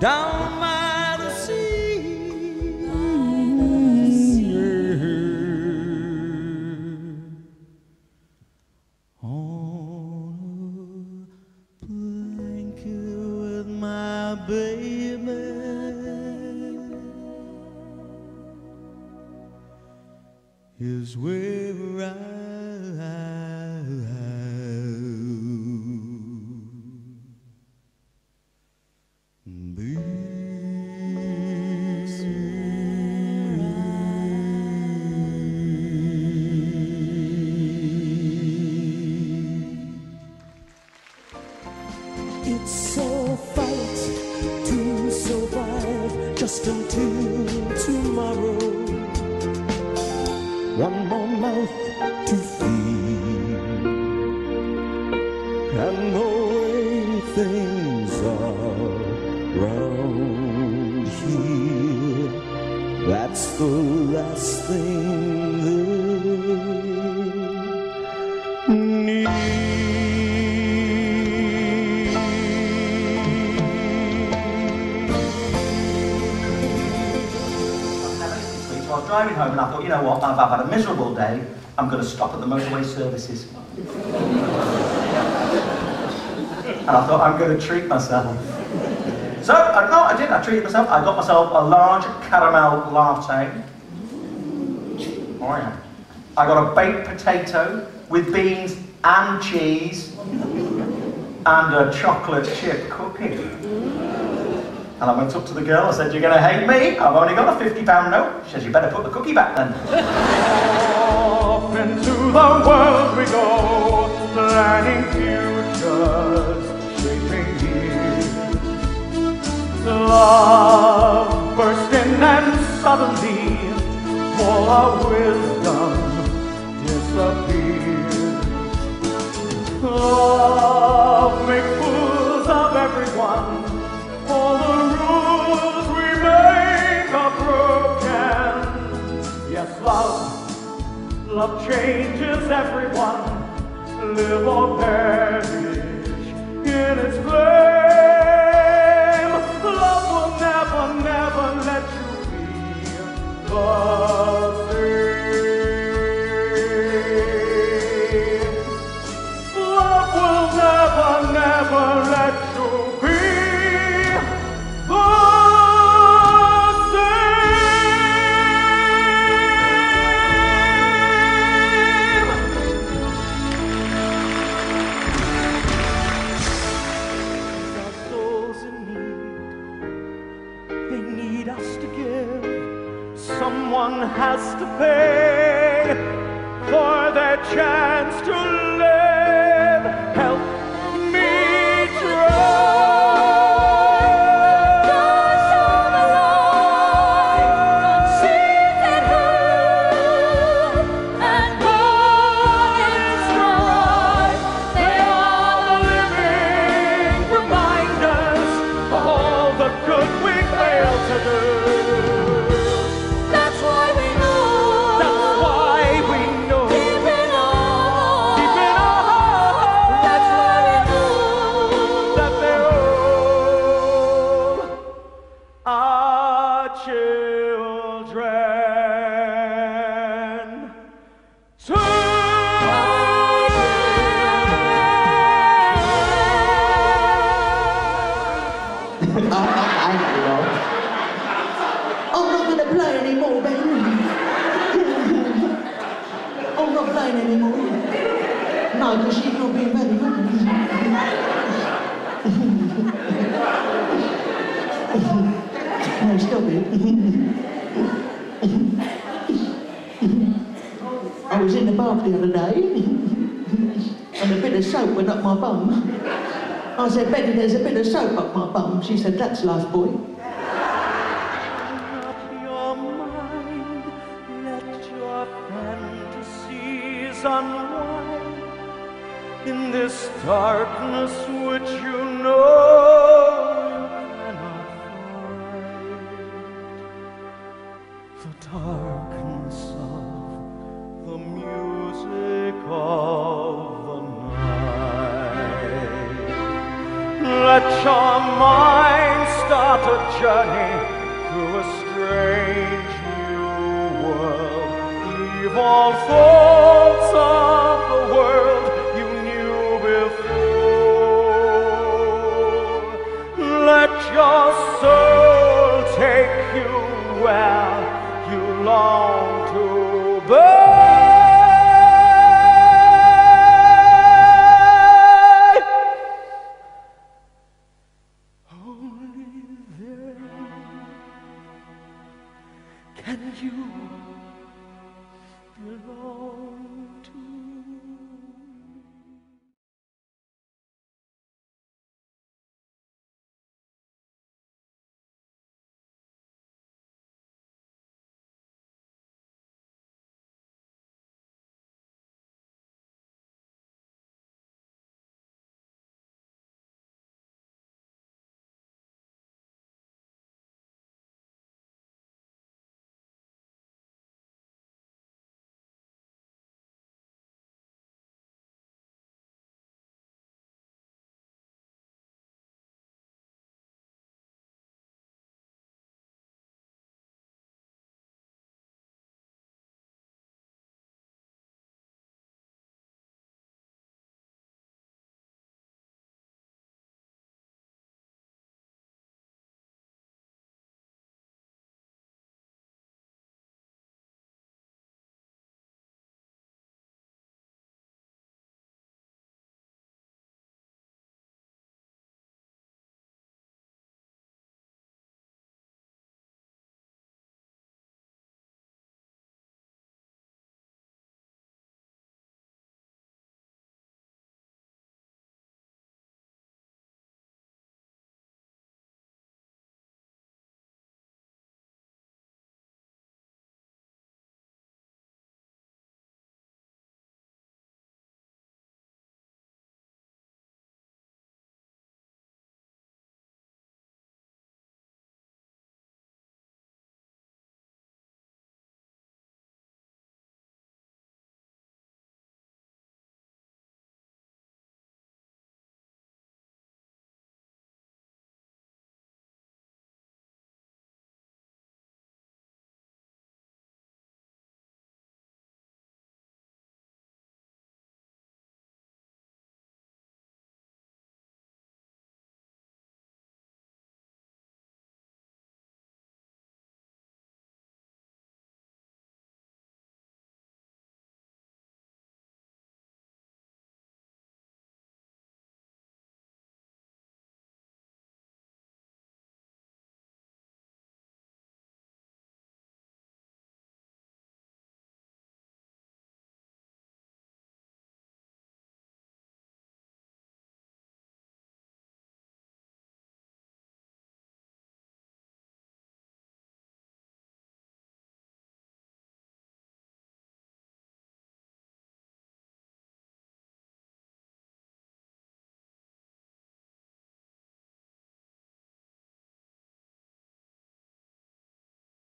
down by the sea. On a blanket with my baby. Is where until tomorrow. One more mouth to feed. And the way things are round here, that's the last thing they So driving home and I thought, you know what, I've, I've had a miserable day. I'm going to stop at the motorway services. and I thought, I'm going to treat myself. So, uh, no, I didn't. I treated myself. I got myself a large caramel latte. Oh, yeah. I got a baked potato with beans and cheese and a chocolate chip cookie. And I went up to the girl, I said, You're going to hate me? I've only got a £50 note. She says, You better put the cookie back then. Off into the world we go, planning futures, shaping years. Love burst in and suddenly all our wisdom Love changes everyone, live or perish They need us to give. Someone has to pay for their chance to live. Playing anymore. No, because she's not being very good. no, stop it. I was in the bath the other day, and a bit of soap went up my bum. I said, Betty, there's a bit of soap up my bum. She said, that's Lifebuoy. In this darkness which you know you cannot fight. The darkness of the music of the night. Let your mind start a journey through a strange new world. Leave all thoughts of the world Let your soul take you where you long to be. Only then can you belong.